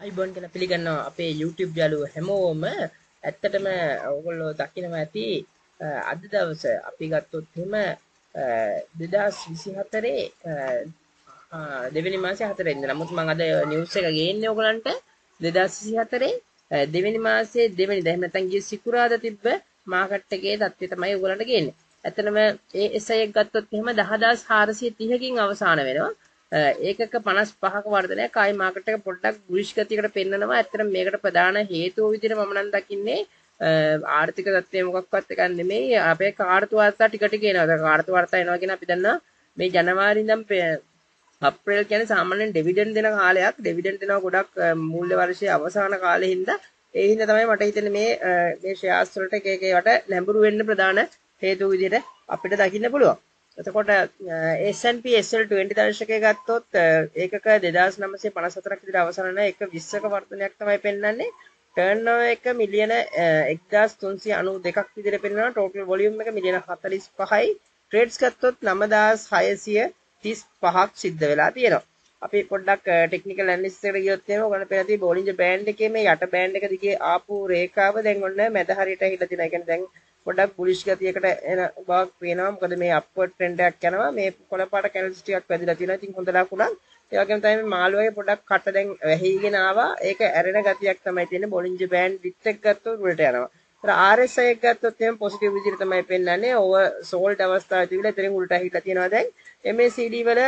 අයිබෝන් කියලා පිළිගන්නවා අපේ YouTube යාළුවෝ හැමෝම ඇත්තටම ඔයගොල්ලෝ දකිනවා ඇති අද දවස අපි ගත්තොත් එහෙම 2024 දෙවෙනි මාසේ 4 වෙනිදා. නමුත් මම අද නිවුස් එක ගේන්නේ ඔයගලන්ට 2024 දෙවෙනි මාසේ දෙවෙනිදා. එහෙම නැත්නම් ගිය සිකුරාදා තිබ්බ මාකට් එකේ தත්ත්වය තමයි ඔයගලන්ට ගේන්නේ. ඇත්තටම ඒ SI එක ගත්තොත් එහෙම 10430කින් අවසාන වෙනවා. ඒකක 55ක වර්ධනයක් ආයි මාකට් එක පොඩ්ඩක් බුලිෂ් ගතියකට පෙන්නනවා. ඇත්තටම මේකට ප්‍රධාන හේතුව විදිහට මම නම් දකින්නේ ආර්ථික தත්ත්වය මොකක්වත් එකක් නෙමෙයි අපේ කාර්තු වාර්තා ටික ටික එනවා. දැන් කාර්තු වාර්තා එනවා කියන අපි දන්නවා මේ ජනවාරි ඉඳන් අප්‍රේල් කියන්නේ සාමාන්‍යයෙන් ඩිවිඩන්ඩ් දෙන කාලයක්. ඩිවිඩන්ඩ් දෙනවා ගොඩක් මූල්‍ය වර්ෂයේ අවසාන කාලේ හින්දා ඒ හින්දා තමයි මට හිතෙන්නේ මේ මේ ෂෙයාර්ස් වලට එක එක ඒවාට නැඹුරු වෙන්න ප්‍රධාන හේතු විදිහට අපිට දකින්න පුළුවන්. එතකොට S&P SL20 දර්ශකය ගත්තොත් ඒකක 2954ක් විතර අවසන් වෙන එක 20ක වර්ධනයක් තමයි පෙන්වන්නේ. ටර්න්ಓවර් එක මිලියන 1392ක් විදිහට පෙන්වනවා. ටෝටල් වොලියුම් එක මිලියන 45යි. ට්‍රේඩ්ස් ගත්තොත් 9635ක් සිද්ධ වෙලා තියෙනවා. අපි පොඩ්ඩක් ටෙක්නිකල් ඇනලිසිස් එකට ගියොත් එහෙම ඔයගොල්ලෝ පෙරදී බෝලින්ජර් බෑන්ඩ් එකේ මේ යට බෑන්ඩ් එක දිගේ ආපු රේඛාව දැන් ඔන්න මැද හරියට ඇහිලා තියෙනවා. ඒ කියන්නේ දැන් පොඩක් බුලිෂ් ගතියකට එන බවක් පේනවා. මොකද මේ අප්වර්ඩ් ට්‍රෙන්ඩ් එකක් යනවා. මේ කොළ පාට කැනල්ස් ටිකක් වැදිලා තියෙනවා. ඉතින් හොඳ ලකුණක්. ඒ වගේම තමයි මේ මාළු වගේ පොඩක් කට දැන් වැහිගෙන ආවා. ඒක ඇරෙන ගතියක් තමයි තියෙන්නේ. බොලින්ජර් බෑන්ඩ් විත් එක ගත්තොත් උඩට යනවා. ඒතර RSI එක ගත්තොත් එහෙනම් පොසිටිව් විදිහට තමයි පෙන්වන්නේ. ඕවර් සෝල්ඩ් අවස්ථාවේ තිබිලා එතනින් උඩට ඇහිලා තියෙනවා දැන්. MACD වල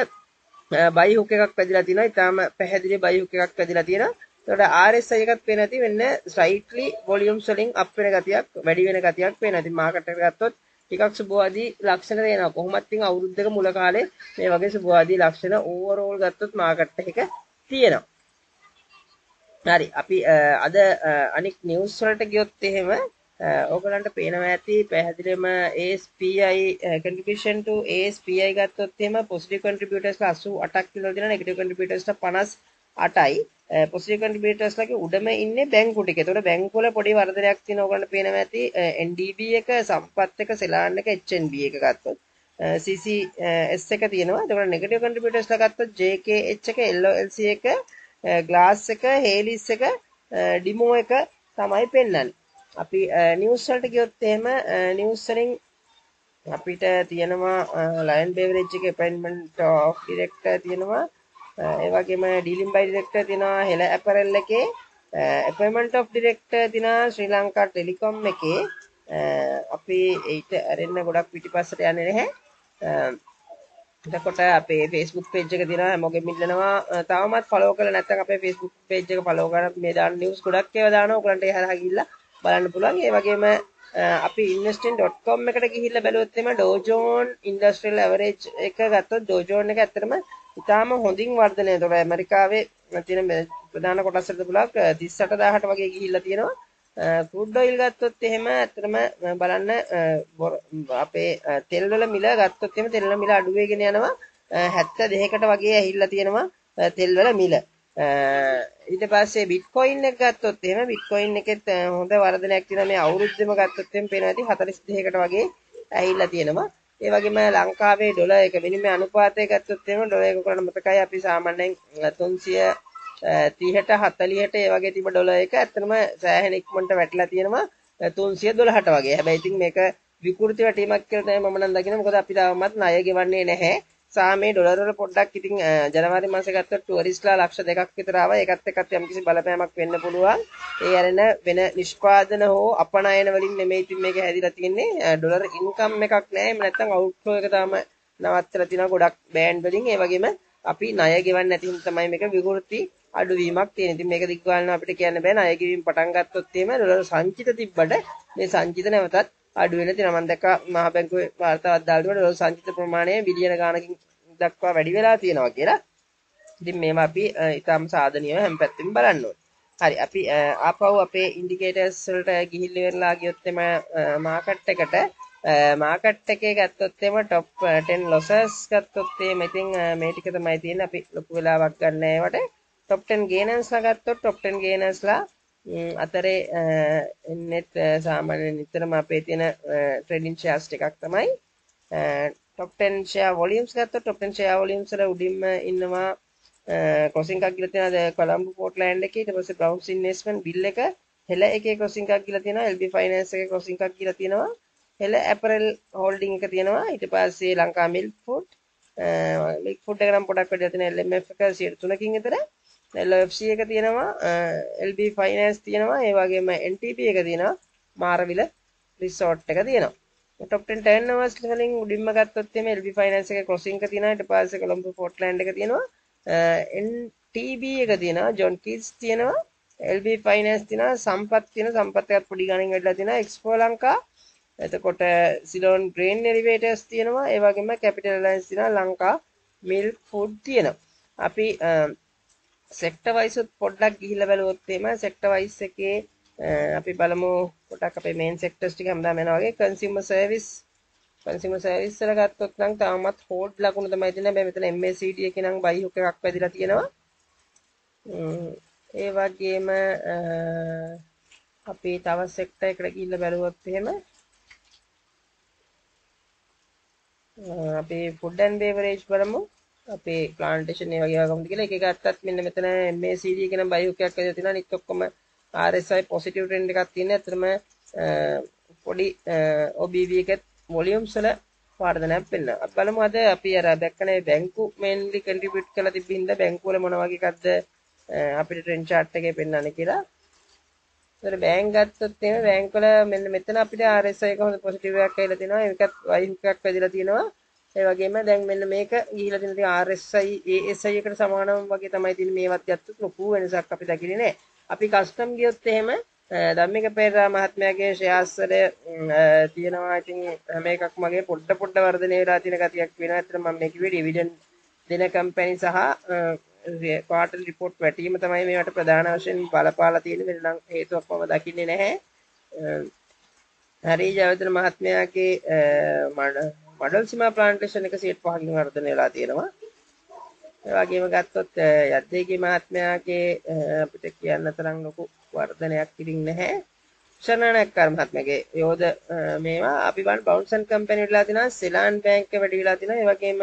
බයි හුක් එකක් වැදිලා තියෙනවා. ඊටාම පැහැදිලි බයි හුක් එකක් වැදිලා තියෙනවා. එතකොට RSI එකත් පේන ඇති වෙන්න ස්ලයිට්ලි වොලියුම්ස් වලින් අප් වෙන ගතියක් වැඩි වෙන ගතියක් පේන ඇති මාකට් එක ගත්තොත් ටිකක් සුබවාදී ලක්ෂණ දෙනවා කොහොමත් ඉතින් අවුරුද්දක මුල කාලේ මේ වගේ සුබවාදී ලක්ෂණ ඕවරෝල් ගත්තොත් මාකට් එක තියෙනවා. හරි. අපි අද අනික් නිවුස් වලට ගියොත් එහෙම ඕගලන්ට පේනවා ඇති පැහැදිලිවම ASPI contribution to ASPI ගත්තොත් එහෙම positive contributors 88ක් කියලා දෙනවා. negative contributors 58යි පොසිටිව් කන්ට්‍රිබියුටර්ස් ලගේ උඩම ඉන්නේ බැංකු ටික. ඒතකොට බැංකු වල පොඩි වර්ධනයක් තියෙනවා ඔයගොල්ලන්ට පේනවා ඇති NDB එක සම්පත් එක සෙලාන් එක HNB එක ගත්තොත් CCS එක තියෙනවා. ඒතකොට නෙගටිව් කන්ට්‍රිබියුටර්ස් ලා ගත්තොත් JKH එක LOLC එක ග්ලාස් එක හේලිස් එක ඩිමෝ එක තමයි පෙන්වන්නේ. අපි නිවුස් වලට ගියොත් එහෙම නිවුස් වලින් අපිට තියෙනවා ලයන් බේවරේජ් එකේ අපොයින්ට්මන්ට් ඔෆ් ඩිරෙක්ටර් තියෙනවා ඒ වගේම ඩීලින් බයි ඩිරෙක්ටර් තියෙනවා හෙල ඇපරල් එකේ අපොයින්ට්මන්ට් ඔෆ් ඩිරෙක්ටර් තියෙනවා ශ්‍රී ලංකා ටෙලිකොම් එකේ. අපි ඒිට ඇරෙන්න ගොඩක් පිටිපස්සට යන්නේ නැහැ. එතකොට අපේ Facebook page එක තියෙනවා හැමෝගෙම ඉල්ලනවා. තවමත් follow කරලා නැත්නම් අපේ Facebook page එක follow කරලා මේ දාන news ගොඩක් ඒවා දානවා. ඔයගලන්ට ඒ හරහා ගිහිල්ලා බලන්න පුළුවන්. ඒ වගේම අපි investing.com එකට ගිහිල්ලා බැලුවොත් එimhe Dow Jones Industrial Average එක ගත්තොත් Dow Jones එක ඇත්තටම ඉතාම හොඳින් වර්ධනය තොර ඇමරිකාවේ තියෙන ප්‍රධාන කොටස්සට පුලක් 38000ට වගේ ගිහිල්ලා තියෙනවා. ක්‍රූඩ් ඔයිල් ගත්තොත් එහෙම ඇත්තටම බලන්න අපේ තෙල් වල මිල ගත්තොත් එහෙම තෙල් වල මිල අඩු වෙගෙන යනවා. 72කට වගේ ඇහිල්ලා තියෙනවා තෙල් වල මිල. ඊට පස්සේ බිට්කොයින් එක ගත්තොත් එහෙම බිට්කොයින් එකෙත් හොඳ වර්ධනයක් තියෙනවා. මේ අවුරුද්දෙම ගත්තොත් එහෙම පේනවා ඇති 42කට වගේ ඇහිල්ලා තියෙනවා. ඒ වගේම ලංකාවේ ඩොලර් එක විනිමය අනුපාතය ගත්තොත් එහෙම ඩොලර් එක කරන මතකයි අපි සාමාන්‍යයෙන් 330ට 40ට ඒ වගේ තිබ්බ ඩොලර් එක ඇත්තටම සෑහෙන ඉක්මනට වැටලා තියෙනවා 312ට වගේ. හැබැයි ඉතින් මේක විකෘති වැටීමක් කියලා තමයි මම නම් දකින්නේ. මොකද අපි තාමත් ණය ගෙවන්නේ නැහැ. සාමේ ඩොලර් වල පොඩ්ඩක් ඉතින් ජනවාරි මාසේ ගත්තොත් ටුවරිස්ට්ලා ලක්ෂ දෙකක් විතර ආවා. ඒකත් එක්කත් යම්කිසි බලපෑමක් වෙන්න පුළුවන්. ඒ අරන වෙන නිෂ්පාදන හෝ අපනයන වලින් නෙමෙයි ඉතින් මේක හැදිලා තියෙන්නේ. ඩොලර් ඉන්කම් එකක් නැහැ. එහෙම නැත්නම් අවුට්ෆ්ලෝ එක තාම නවත්තලා තියෙනවා ගොඩක් බෑන්ඩ් වලින්. ඒ වගේම අපි ණය ගෙවන්නේ නැති හින්දා තමයි මේක විකෘති අඩුවීමක් තියෙන. ඉතින් මේක දික් ගන්න අපිට කියන්න බෑ ණය ගෙවීම පටන් ගත්තොත් එහෙම ඩොලර් සංචිත තිබ්බට මේ සංචිත නැවතත් අඩුවෙලා තියෙනවා. මම දැක්කා මහ බැංකුවේ වාර්තාවක් දාලා තිබුණා සංචිත ප්‍රමාණය බිලියන ගාණකින් දක්වා වැඩි වෙලා තියෙනවා කියලා. ඉතින් මේවා අපි ඊටම සාධනීයව හැම පැත්තෙම බලන්න ඕනේ. හරි අපි ආපහු අපේ ඉන්ඩිකේටර්ස් වලට ගිහිල්ලා ඉවරලා ගියොත් එම මාකට් එකට මාකට් එකේ ගත්තොත් එම টොප 10 losses ගත්තොත් එම ඉතින් මේ ටික තමයි තියෙන්නේ අපි ලොකු වෙලාවක් ගන්න ඒවට top 10 gainers ලා ගත්තොත් top 10 gainers ලා අතරේ එන්නෙත් සාමාන්‍යයෙන් නිතරම අපේ තියෙන ට්‍රේඩින් ෂෙයාර්ස් ටිකක් තමයි. top 10 share volumes ගත්තොත් top 10 share volumes වල උඩින්ම ඉන්නවා ක්‍රොසින් එකක් ගිහලා තියෙනවා. කොළඹ පෝර්ට්ලෑන්ඩ් එකේ ඊට පස්සේ බ්‍රවුන්ස් ඉන්වෙස්ට්මන්ට් බිල් එක හෙල එකේ ක්‍රොසින් එකක් ගිහලා තියෙනවා. LB ෆයිනෑන්ස් එකේ ක්‍රොසින් එකක් ගිහලා තියෙනවා. හෙල ඇපරල් හෝල්ඩින් එක තියෙනවා. ඊට පස්සේ Lanka milk food milk food එක නම් පොඩක් වැඩි තියෙන LMF එක 3කින් විතර LFC එක තියෙනවා LB ෆයිනෑන්ස් තියෙනවා ඒ වගේම NTP එක තියෙනවා මාරවිල රිසෝට් එක තියෙනවා. ටොප් 10 ටර්නෝවර්ස් වලින් උඩින්ම ගත්තොත් එමේ LB ෆයිනෑන්ස් එකේ ක්‍රොසින් එක තියෙනවා ඊට පස්සේ කොළඹ පෝර්ට්ලෑන්ඩ් එක තියෙනවා NTB එක තියෙනවා ජොන් කීස් තියෙනවා LB ෆයිනෑන්ස් තියෙනවා සම්පත් තියෙන සම්පත් එකත් පොඩි ගණන් වැඩිලා තියෙනවා එක්ස්පෝ ලංකා එතකොට සිලෝන් ග්‍රේන් එලිවේටර්ස් තියෙනවා ඒ වගේම කැපිටල් අලයන්ස් තියෙනවා ලංකා මිල්ක් ෆුඩ් තියෙනවා. අපි සෙක්ටර් වයිස් පොඩ්ඩක් ගිහිල්ලා බලුවොත් එහෙම සෙක්ටර් වයිස් එකේ අපි බලමු පොඩක් අපේ මේන් සෙක්ටර්ස් ටික හැමදාම යනවා වගේ කන්සියුමර් සර්විස් කන්සියුමර් සර්විස් වල ගත්තොත් නම් තාමත් හෝඩ් ලකුණු තමයි තියෙන්නේ. හැබැයි මෙතන MACD එකේ නම් බයි හුක් එකක් වැදිලා තියෙනවා. ඒ වගේම අපි තව සෙක්ටර් එකකට ගිහිල්ලා බැලුවොත් එහෙම අපි ෆුඩ් ඇන්ඩ් බේවරේජ් බලමු. අපේ ප්ලාන්ටේෂන් ඒ වගේ වගේමද කියලා එක එක ගත්තත් මෙන්න මෙතන MACD එකේ නම් බයි හුක් එකක් වැදිලා තියෙනවා. අනිත් ඔක්කොම RSI පොසිටිව් ට්‍රෙන්ඩ් එකක් තියෙන. ඇත්තටම පොඩි OBV එකත් වොලියම්ස් වල වර්ධනයක් වෙනවා. අපි බලමු අද අපි අර දැක්කනේ බැංකු මේන්ලි කන්ට්‍රිබියුට් කරලා තිබ්බින්ද බැංකු වල මොන වගේ එකක්ද අපිට ට්‍රෙන්ඩ් chart එකේ පෙන්වන්නේ කියලා. ඒතර බෑන්ක් ගත්තොත් එහෙම බෑන්ක් වල මෙන්න මෙතන අපිට RSI එක හොඳ පොසිටිව් එකක් ඇවිල්ලා තිනවා. ඒකත් Y hook එකක් වැදිලා තිනවා. ඒ වගේම දැන් මෙන්න මේක ගිහිලා තියෙන ඉතින් RSI ASI එකට සමානම වගේ තමයි තියෙන්නේ මේවත් ගත්තොත් ලොකු වෙනසක් අපි දකින්නේ නැහැ. අපි කස්ටම් ගියොත් එහෙම ධම්මික පෙරේරා මහත්මයාගේ ෂෙයාර්ස් වල තියෙනවා ඉතින් හැම එකක්ම වගේ පොඩ පොඩ වර්ධනය වෙලා තියෙන ගතියක් වෙනවා. ඇත්තට මම මේ කිව්වේ ඩිවිඩන්ඩ් දෙන කම්පැනි සහ ක්වාටර් රිපෝට් වැටීම තමයි මේවට ප්‍රධාන වශයෙන් බලපාලා තියෙන වෙන නම් හේතුවක් මම දකින්නේ නැහැ. හරි ජයවර්ධන මහත්මයාගේ මඩල් සීමා ප්ලාන්ටේෂන් 105කින් වර්ධනය වෙලා තියෙනවා. වගේම ගත්තොත් යද්දේගේ මහත්මයාගේ අපිට කියන්න තරම් ලොකු වර්ධනයක් ඉතින් නැහැ. ශරණානක්කර මහත්මයාගේ යෝධ මේවා අපි වන් බවුන්සන් කම්පැනි වෙලා තිනවා සෙලාන් බැංක් එක වැඩි වෙලා තිනවා. ඒ වගේම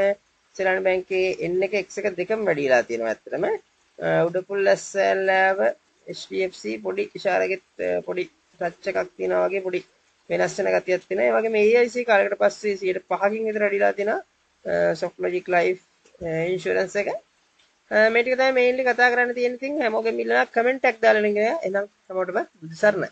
සෙලාන් බැංකේ N එක X එක දෙකම වැඩි වෙලා තියෙනවා ඇත්තටම. උඩපුල් ඇස්සල්ලාව HDFC පොඩි ඉෂාරගෙත් පොඩි ටච් එකක් තියෙනවා වගේ පොඩි වෙනස් වෙන ගතියක් තියෙනවා. ඒ වගේම AIC කාලයකට පස්සේ 105කින් විතර වැඩිලා තියෙනවා. Softlogic Life ඉන්ශුරන්ස් එක මේ ටික තමයි මේන්ලි කතා කරන්න තියෙන ඉතින් හැමෝගෙම ඉල්ලන කමෙන්ට් එකක් දාලා ඉන්න එහෙනම් හැමෝටම බුදු සරණයි